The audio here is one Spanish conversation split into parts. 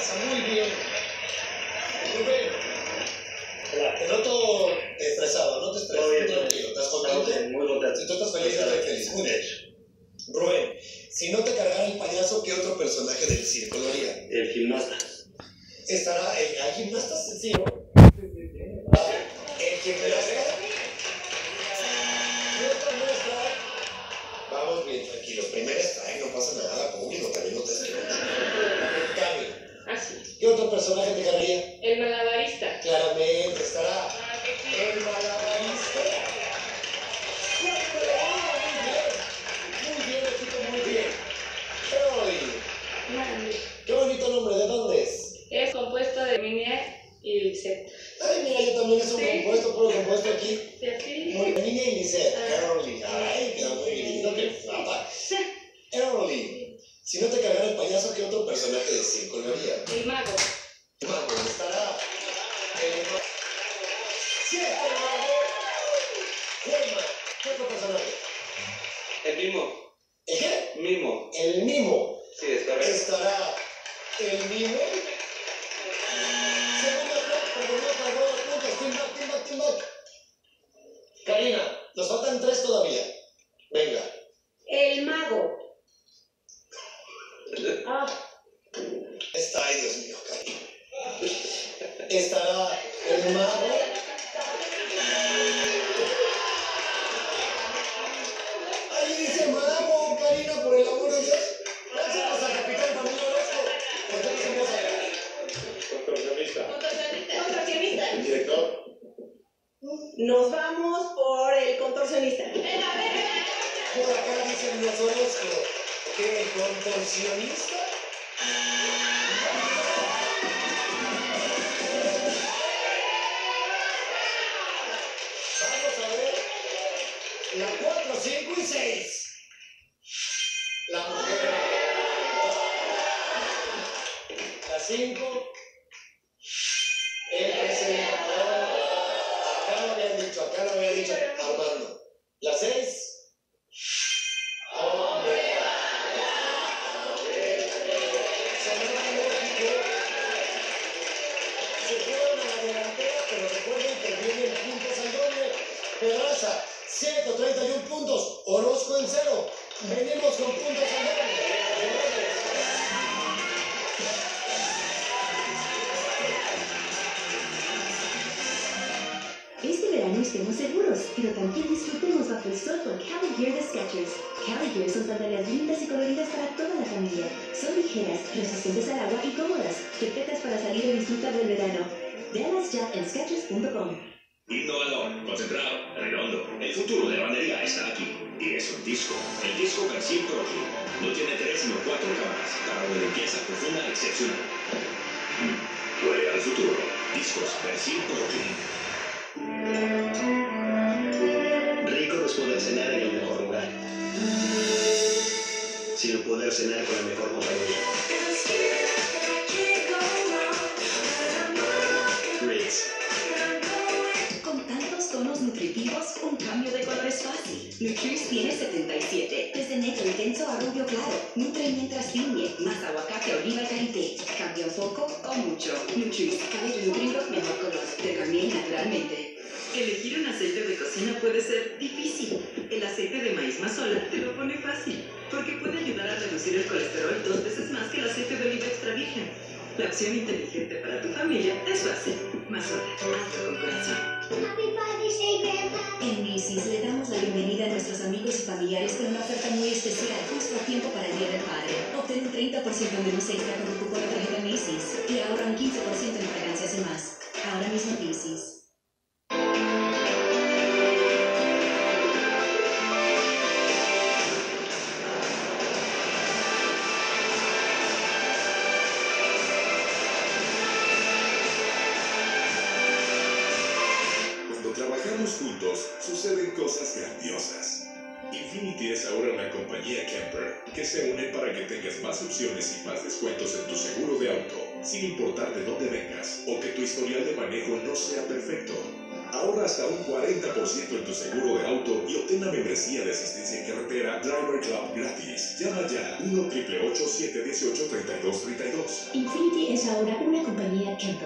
Muy bien. Rubén. Te noto estresado, no te estreses, Todo bien, tranquilo, ¿estás contento? Muy contento. Si tú estás feliz, yo estoy feliz. Muy bien. Rubén, si no te cargara el payaso, ¿qué otro personaje del circo lo haría? El gimnasta. Estará el, el gimnasta sencillo. Personaje te cargaría? El malabarista. Claramente El futuro de la bandería está aquí. Y es un disco. El disco Persil Pro Clean. No tiene tres sino cuatro cámaras para una limpieza profunda excepcional. Huele al futuro. Discos Persil Pro Clean. Rico es poder cenar en el mejor lugar, sino poder cenar con la mejor compañía. Negro intenso a rubio claro. Nutre mientras tiñe, más aguacate, oliva y karité. Cambia un poco o mucho. Nutrish, cabello nutrido, mejor color. De Garnier naturalmente. Elegir un aceite de cocina puede ser difícil. El aceite de maíz mazola te lo pone fácil, porque puede ayudar a reducir el colesterol dos veces más que el aceite de oliva extra virgen. La opción inteligente para tu familia es fácil. Mazola, hazlo con corazón. En Macy's le damos la bienvenida a nuestros amigos y familiares con una oferta muy especial justo a tiempo para el Día del Padre. Obtén un 30% de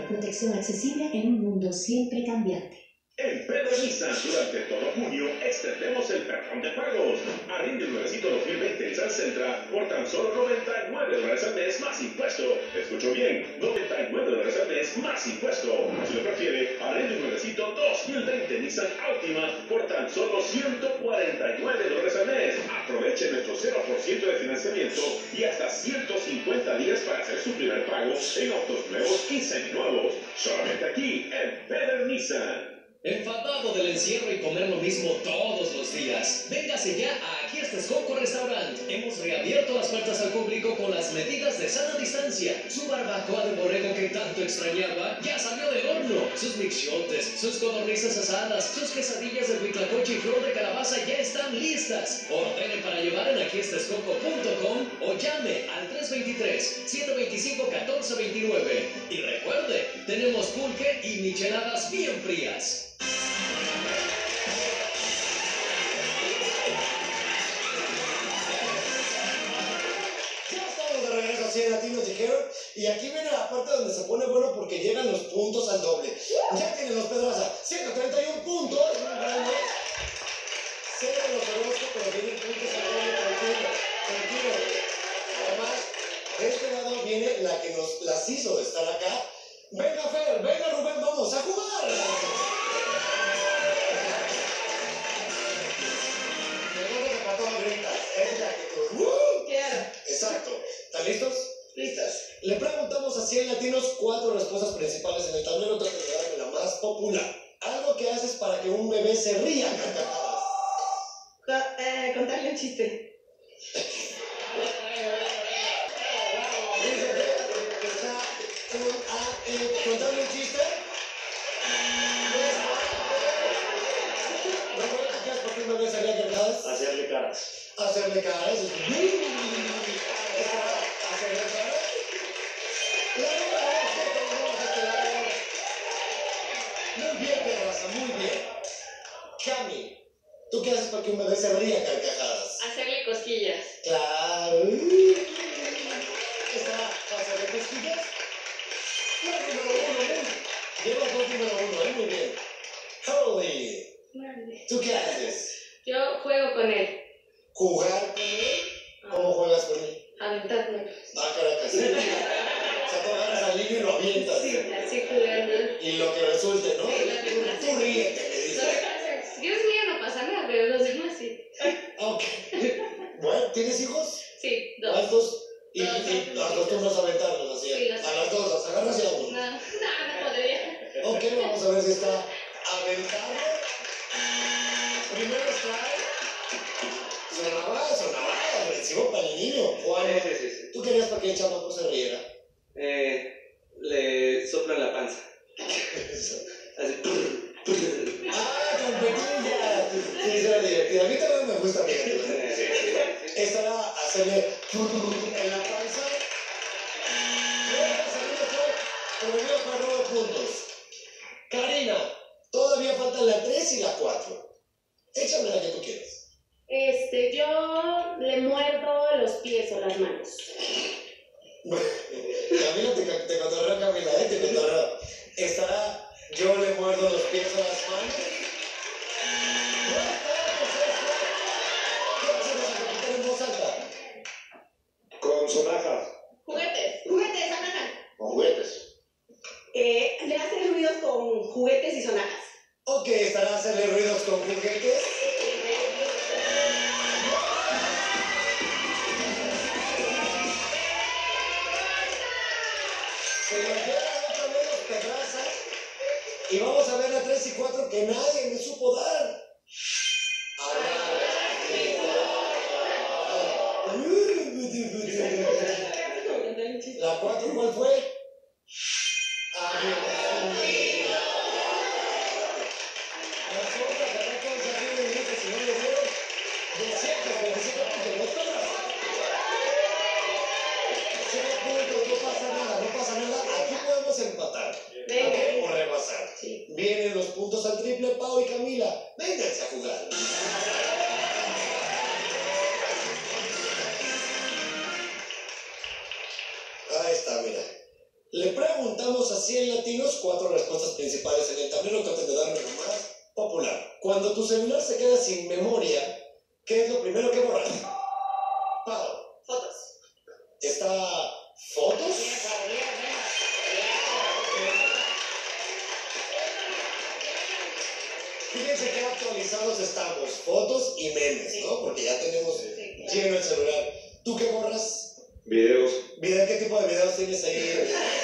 protección accesible en un mundo siempre cambiante. En Pedro Nissan, durante todo junio, extendemos el perdón de pagos. Arriende el nuevecito 2020 en San Centra por tan solo 99 dólares al mes más impuesto. Escucho bien, 99 dólares al mes más impuesto. Si lo prefiere, arriende el nuevecito 2020 Nissan Altima por tan solo 149 dólares al mes. Aproveche nuestro 0% de financiamiento y hasta 150 días para hacer su primer pago en autos nuevos y seminuevos. Solamente aquí, en Pedro Nissan. Enfadado del encierro y comer lo mismo todos los días. Véngase ya a Aquí está Coco Restaurant. Hemos reabierto las puertas al público con las medidas de sana distancia. Su barbacoa de borrego que tanto extrañaba ya salió del horno. Sus mixchotes, sus codornices asadas, sus quesadillas de huitlacoche y flor de calabaza ya están listas. Ordene para llevar en aquiestescoco.com o llame al 323-725-1429. Y recuerde, tenemos pulque y micheladas bien frías. Y aquí viene la parte donde se pone bueno porque llegan los puntos al doble. Ya tienen los Pedraza. 131 puntos. Muy grande. Cero los Orozco, pero vienen puntos al doble. Tranquilo. Tranquilo. Además, de este lado viene la que nos las hizo estar acá. Venga, Fer. Venga, Rubén. Vamos a jugar. Tú. ¡Uh! Claro. Exacto. ¿Están listos? Listos. Le preguntamos a 100 latinos cuatro respuestas principales en el tablero. Trata de darme la más popular. Algo que haces para que un bebé se ría eh, contarle un chiste. Un- ah, eh, contando un chiste. ¿Recuerdan qué es por qué un bebé se ría? Hacerle caras. Hacerle caras. Hacerle caras. La número dos que tenemos a este lado. Muy bien, muy bien. Cami, ¿tú qué haces para que un bebé se ría a carcajadas? Hacerle cosquillas. Claro. Está hacerle cosquillas. La número uno, muy. Lleva dos número uno, ¿eh? Muy bien. Holy, ¿tú qué haces? Yo juego con él. ¿Jugar A mí también me gusta, fíjate. Esta era hacerle La 4, ¿cuál fue? Lleno el celular. ¿Tú qué borras? Videos. ¿Video? ¿Qué tipo de videos tienes ahí?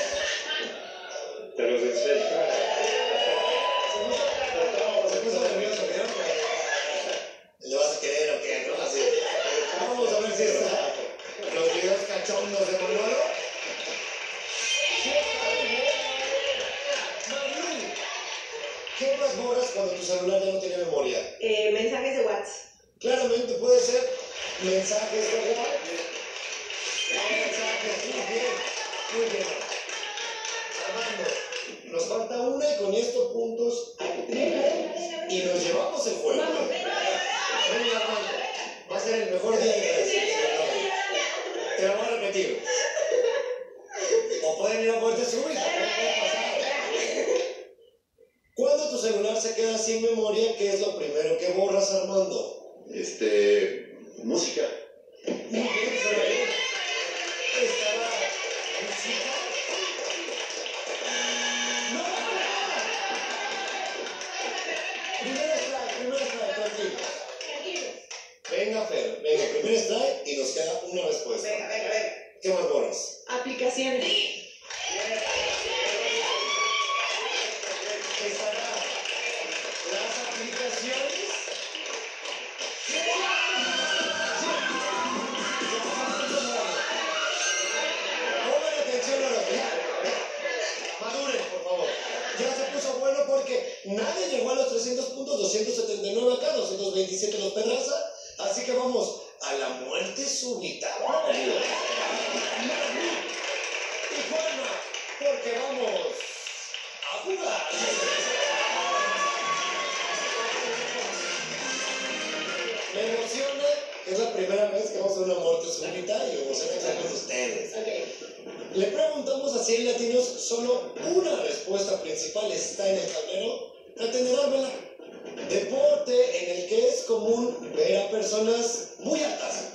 100 latinos, solo una respuesta principal está en el tablero. Atenderármela. Deporte en el que es común ver a personas muy altas.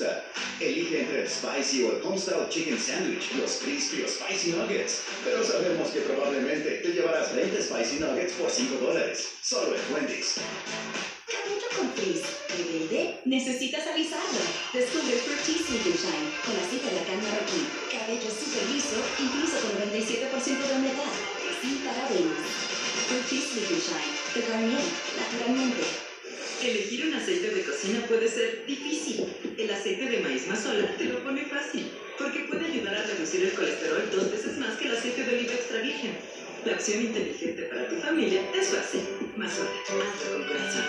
Gusta. Elige entre el Spicy o el Homestyle Chicken Sandwich, los Crispy o Spicy Nuggets. Pero sabemos que probablemente te llevarás 20 Spicy Nuggets por 5 dólares. Solo en Wendy's. Cabello con frizz, rebelde, necesitas avisarlo. Descubre Fruity Sleep and Shine con aceite de caña marroquí. Cabello súper liso, incluso con 97% de humedad. Sin parabenos. Fruity Sleep and Shine de Garnier, naturalmente. Elegir un aceite de cocina puede ser difícil. El aceite de maíz mazola te lo pone fácil, porque puede ayudar a reducir el colesterol dos veces más que el aceite de oliva extra virgen. La opción inteligente para tu familia es fácil. Mazola, hazlo con corazón.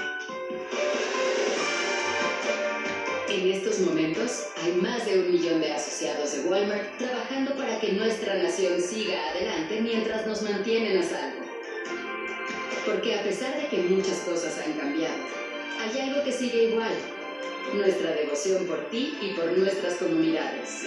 En estos momentos hay más de un millón de asociados de Walmart trabajando para que nuestra nación siga adelante mientras nos mantienen a salvo. Porque a pesar de que muchas cosas han cambiado, hay algo que sigue igual. Nuestra devoción por ti y por nuestras comunidades.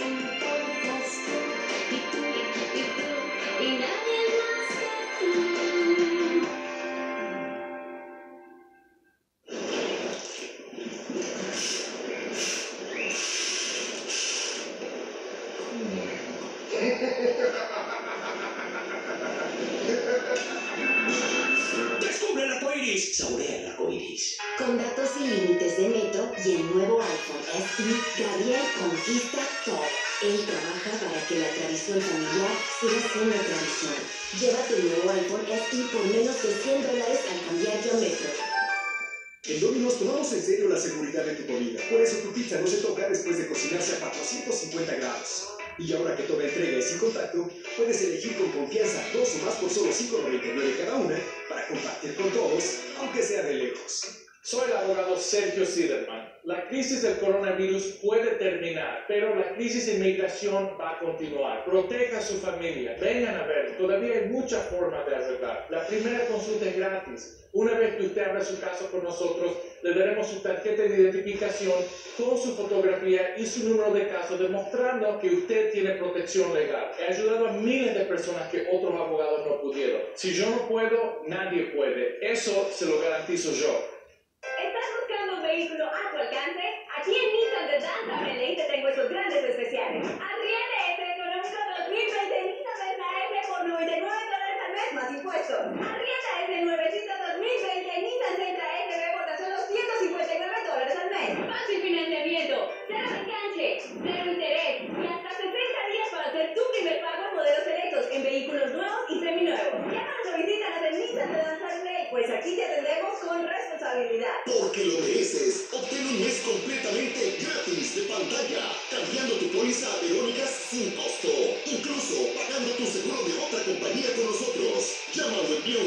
Abogado Sergio Siderman. La crisis del coronavirus puede terminar, pero la crisis de inmigración va a continuar. Proteja a su familia. Vengan a ver. Todavía hay muchas formas de arreglar. La primera consulta es gratis. Una vez que usted abra su caso con nosotros, le daremos su tarjeta de identificación con su fotografía y su número de caso, demostrando que usted tiene protección legal. He ayudado a miles de personas que otros abogados no pudieron. Si yo no puedo, nadie puede. Eso se lo garantizo yo.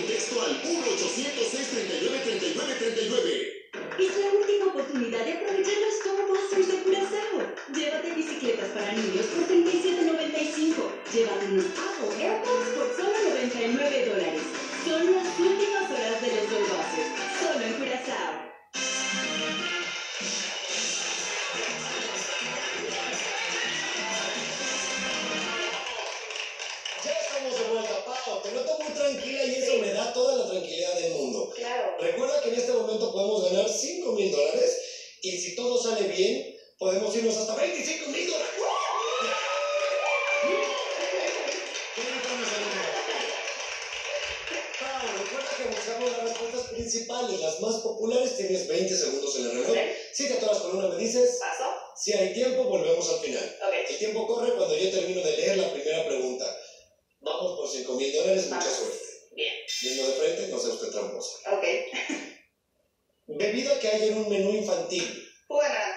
Texto al 1-800-639-3939. Bebida que hay en un menú infantil. Naranja.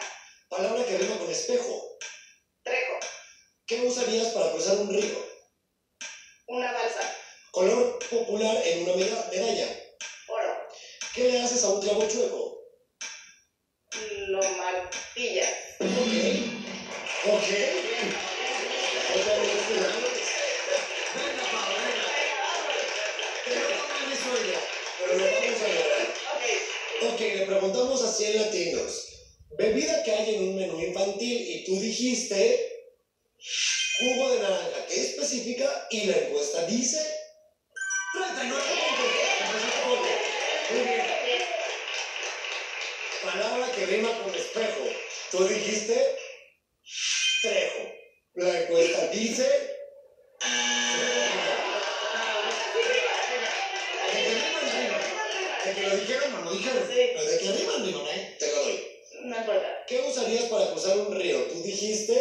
Palabra que rima con espejo. Trejo. ¿Qué usarías para cruzar un río? Una balsa. Color popular en una meda- medalla. Oro. ¿Qué le haces a un clavo chueco? Lo martilla. Ok. Ok. Otra preguntamos a 100 latinos. Bebida que hay en un menú infantil y tú dijiste jugo de naranja. ¿Qué especifica? Y la encuesta dice 39 puntos. Muy bien. Palabra que rima con espejo. Tú dijiste trejo. La encuesta dice lo no lo dijeron. Pero de riman, riman, ¿eh? Te lo doy. No importa. ¿Qué usarías para cruzar un río? Tú dijiste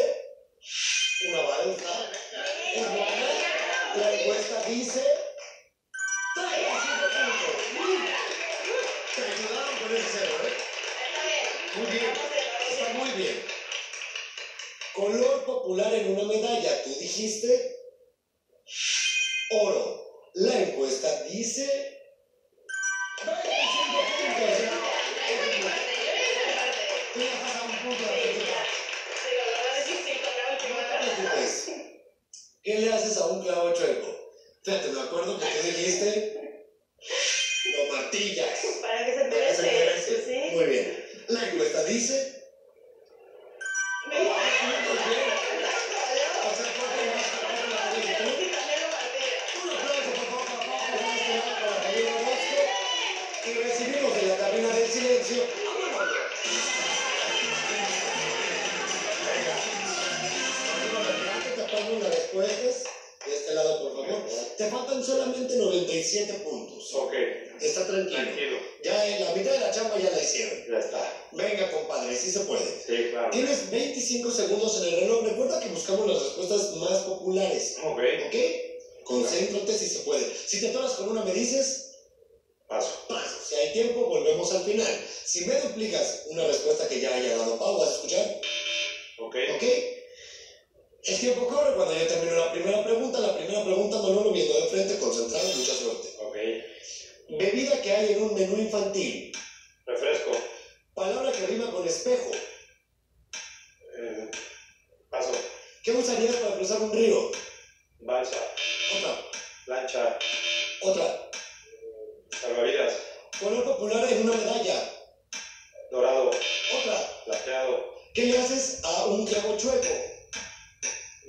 una balsa. Una balsa. La encuesta dice 35 puntos. Te ayudaron con ese cero, ¿eh? Muy bien. Está muy bien. Color popular en una medalla. Tú dijiste oro. La encuesta dice Fíjate, me acuerdo que tú dijiste lo martillas. Para que se enderece. Sí. Muy bien. La encuesta dice. Te faltan solamente 97 puntos. Ok. Está tranquilo. Tranquilo. Ya en la mitad de la chamba ya la hicieron. padre, sí se puede. Sí, claro. Tienes 25 segundos en el reloj. Recuerda que buscamos las respuestas más populares. Ok. ¿Ok? Concéntrate si se puede. Si te atoras con una, me dices. Paso. Paso. Si hay tiempo, volvemos al final. Si me duplicas una respuesta que ya haya dado Pau, ¿vas a escuchar? Ok. ¿Ok? El tiempo corre cuando yo termino la primera pregunta. La primera pregunta, Manolo, viendo de frente, concentrado, mucha suerte. Ok. Bebida que hay en un menú infantil. Refresco. Palabra que rima con espejo. Eh, paso. ¿Qué usarías para cruzar un río? Balsa. Otra. Lancha. Otra. Salvavidas. Color popular en una medalla. Dorado. Otra. Plateado. ¿Qué le haces a un clavo chueco?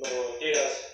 Lo tiras.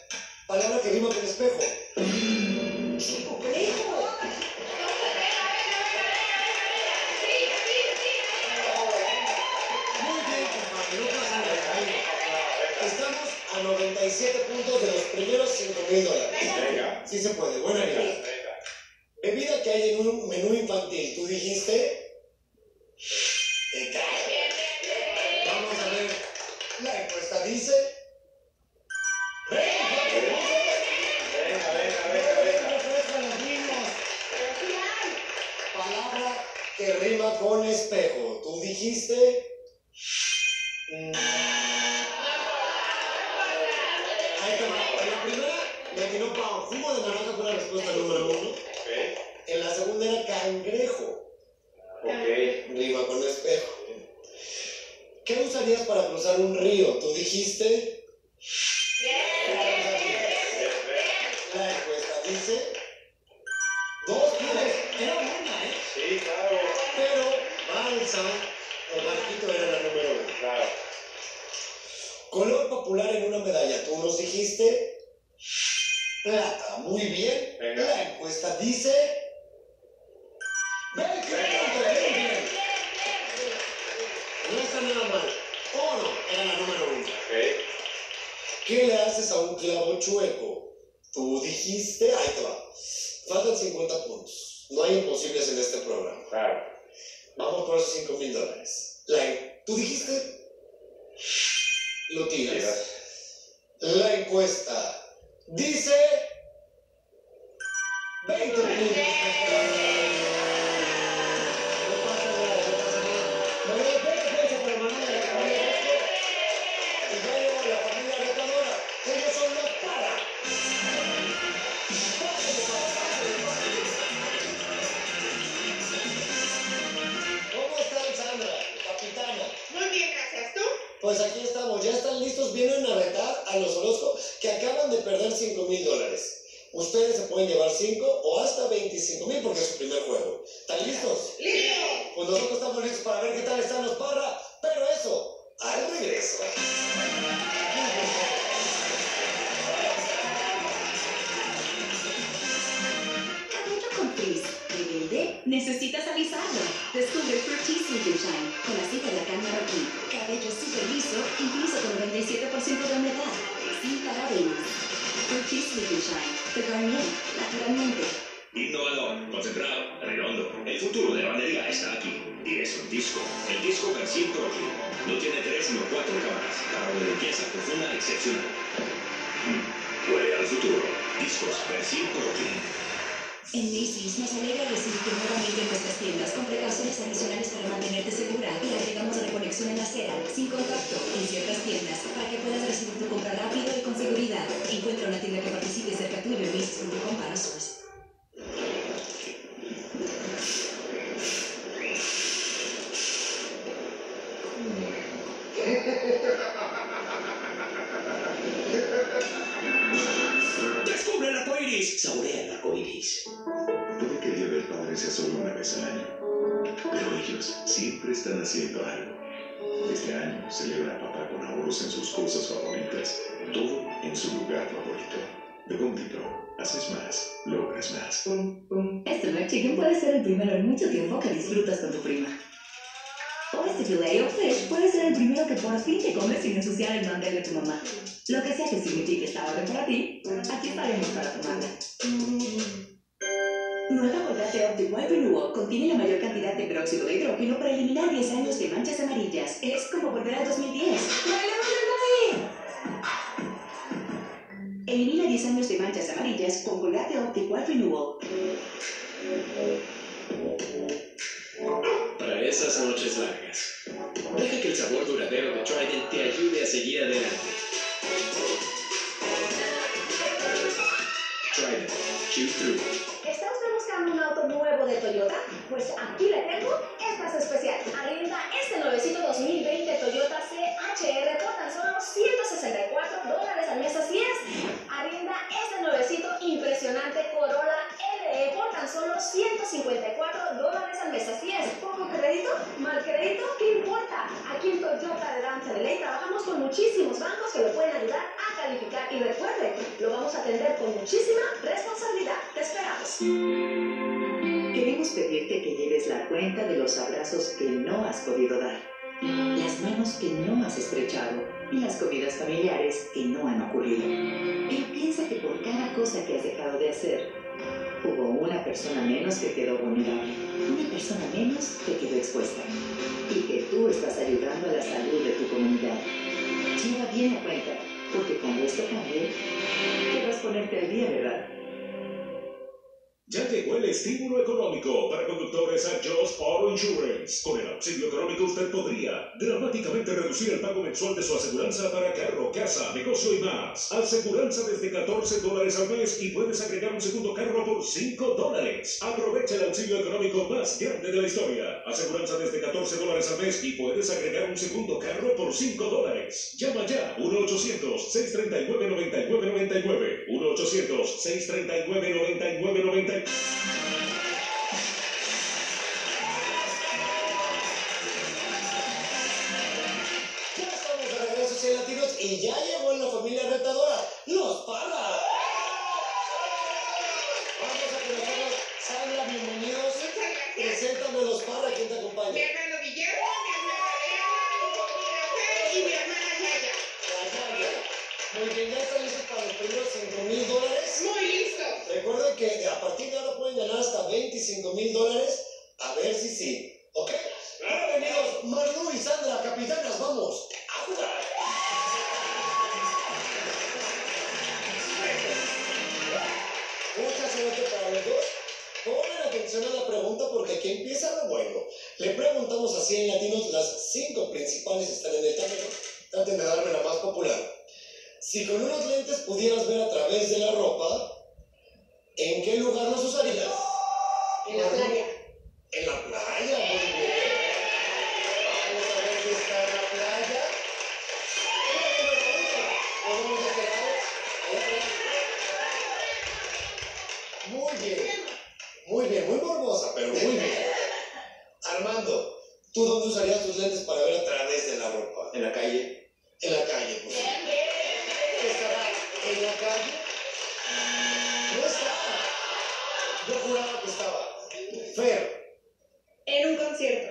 O barquito era la número uno. Claro. Color popular en una medalla. Tú nos dijiste. Plata. Muy bien. Venga. La encuesta dice. No está nada mal. Oro era la número uno. ¿Qué le haces a un clavo chueco? Tú dijiste, ahí te va. Faltan 50 puntos. No hay imposibles en este programa. Claro. Vamos por esos 5 mil dólares. La- Tú dijiste, lo tiras. La encuesta dice 20 puntos. Pues aquí estamos, ya están listos, vienen a retar a los Orozco que acaban de perder 5 mil dólares. Ustedes se pueden llevar 5 o hasta 25 mil porque es su primer juego. ¿Están listos? ¡Listo! Pues nosotros estamos listos para ver qué tal están los Parra, pero eso, al regreso. Necesitas alisarlo. Descubre Fruity Shine con aceite de acá marroquí. Cabello liso, incluso con 97% de humedad. Sin parabenos. Fruity Sleep and Shine. De Garnier, naturalmente. Innovador, concentrado, redondo. El futuro de la batería está aquí. Y es un disco. El disco Pro Clean. No tiene tres sino cuatro cámaras. Para una limpieza profunda excepcional. Mm, Huele al futuro. Discos Pro Clean. En Macy's nos alegra recibirte nuevamente en nuestras tiendas con precauciones adicionales para mantenerte sin contacto, en ciertas tiendas, para que puedas recibir tu compra rápido y con seguridad. Encuentra una tienda que participe celebra a papá con ahorros en sus cosas favoritas, todo en su lugar favorito. De Depot, haces más, logras más. Este McChicken puede ser el primero en mucho tiempo que disfrutas con tu prima. O este filet o fish puede ser el primero que por fin te comes sin ensuciar el mantel de tu mamá. Lo que sea que signifique esta orden para ti, aquí estaremos para tomarla. Nueva Colgate White Renewal contiene la mayor cantidad de peróxido de hidrógeno para eliminar 10 años de manchas amarillas. Es como volver al 2010. ¡Bailemos el Elimina 10 años de manchas amarillas con Colgate White Renewal. Para esas noches largas, deja que el sabor duradero de Trident te ayude a seguir adelante. Trident, chew through. ¿Está usted buscando un auto nuevo de Toyota? Pues aquí le tengo estas especiales. Arrienda este nuevecito 2020 Toyota CHR por tan solo 164 dólares al mes, así es. Arrienda este nuevecito impresionante Corolla LE por tan solo 154 dólares al mes, así es. ¿Poco crédito? ¿Mal crédito? ¿Qué importa? Aquí en Toyota de Danza de Ley trabajamos con muchísimos bancos que lo pueden ayudar a calificar. Y recuerde, lo vamos a atender con muchísima responsabilidad. Te esperamos. Queremos pedirte que lleves la cuenta de los abrazos que no has podido dar, las manos que no has estrechado y las comidas familiares que no han ocurrido. Pero piensa que por cada cosa que has dejado de hacer, hubo una persona menos que quedó vulnerable, una persona menos que quedó expuesta y que tú estás ayudando a la salud de tu comunidad. Lleva bien la cuenta, porque cuando esto cambie, querrás ponerte al día, ¿verdad? El estímulo económico para conductores a Just Auto Insurance. Con el auxilio económico usted podría dramáticamente reducir el pago mensual de su aseguranza para carro, casa, negocio y más. Aseguranza desde 14 dólares al mes y puedes agregar un segundo carro por 5 dólares. Aprovecha el auxilio económico más grande de la historia. Aseguranza desde 14 dólares al mes y puedes agregar un segundo carro por 5 dólares. Llama ya 1-800-639-9999. 1-800-639-9999. Y ya llegó en la familia retadora, los Parra. Vamos a conocerlos. Sandra, bienvenidos. Preséntame los Parra, ¿quién te acompaña? Muy bien, muy morbosa, pero muy bien. Armando, ¿tú dónde usarías tus lentes para ver a través de la ropa? En la calle. En la calle, por favor. ¿Estará en la calle? No está. Yo juraba que estaba. Fer, En un concierto.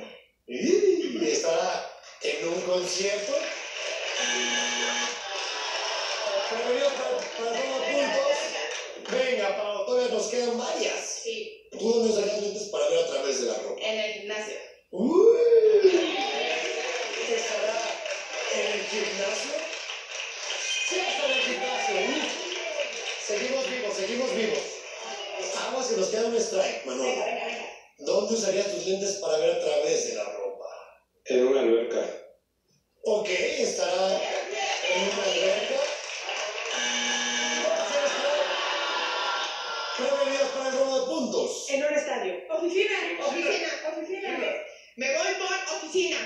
¿y estará en un concierto? Prevenido para, para toma puntos. Venga, Pau, todavía nos quedan varias. Sí. ¿Tú dónde usarías lentes para ver a través de la ropa? En el gimnasio. Uy. ¿Estará en el gimnasio? Sí, está en el gimnasio. Uy. Seguimos vivos, seguimos vivos. Aguas y nos queda un strike, Manolo. ¿Dónde usarías tus lentes para ver a través de la ropa? En una alberca. Ok, estará en una alberca. De puntos. En un estadio. Oficina, oficina, oficina. Me voy por oficina.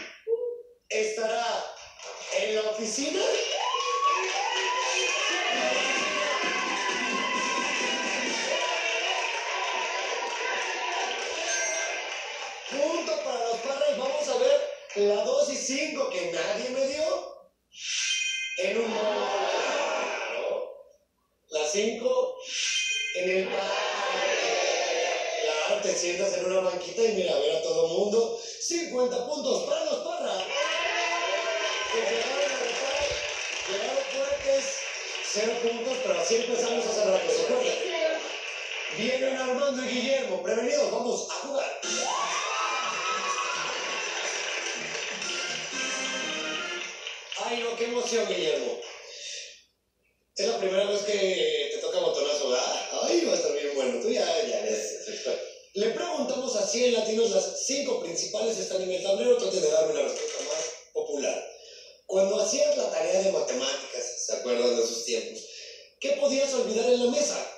Cuando hacías la tarea de matemáticas, ¿se acuerdan de esos tiempos? ¿Qué podías olvidar en la mesa?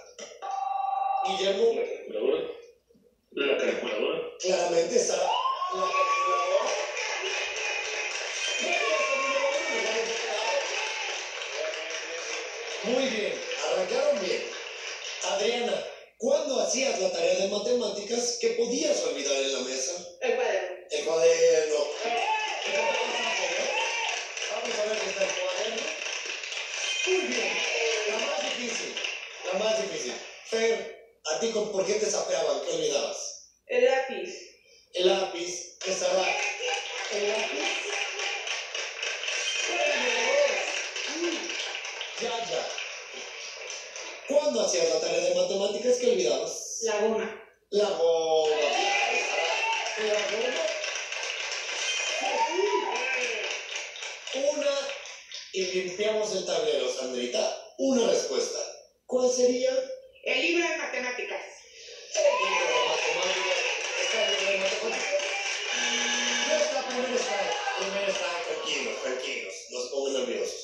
Y limpiamos el tablero, Sandrita. Una respuesta. ¿Cuál sería? El libro de matemáticas. El libro de matemáticas. ¿Está el libro de matemáticas? No está primero está. Primero está. Tranquilos, tranquilos. No se pongan nerviosos.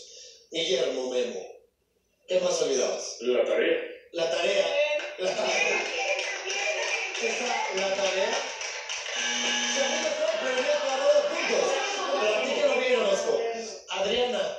Guillermo Memo. ¿Qué más olvidabas? La tarea. La tarea. La tarea. Está la tarea. Segundo pero ya acabó de puntos. Platícalo bien, Orozco. Adriana, ¿una respuesta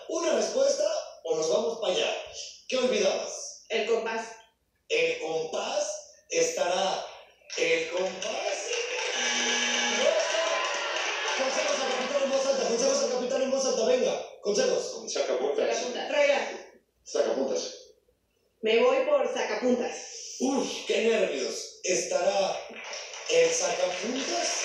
Me voy por sacapuntas. Uf, qué nervios. ¿Estará el sacapuntas?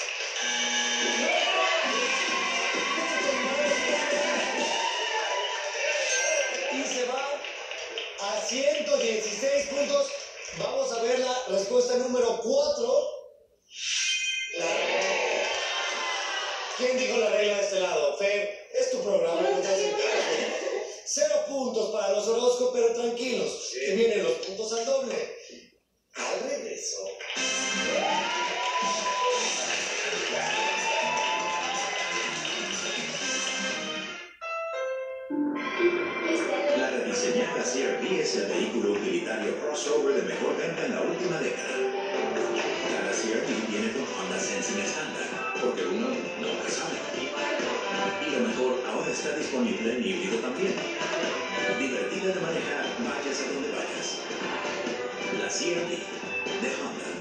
Y se va a 116 puntos. Vamos a ver la respuesta número 4. ¿Quién dijo la regla de este lado? Fer, es tu programa, no te hacen caso. Cero puntos para los Orozco, pero tranquilos, que vienen los puntos al doble. Al regreso. La rediseñada CRV es el vehículo utilitario crossover de mejor venta en la última década. Cada CRV viene con Honda Sensing estándar, porque uno nunca sabe. Y lo mejor, ahora está disponible en híbrido también. Divertida de manejar, vayas a donde vayas. La CRV de Honda.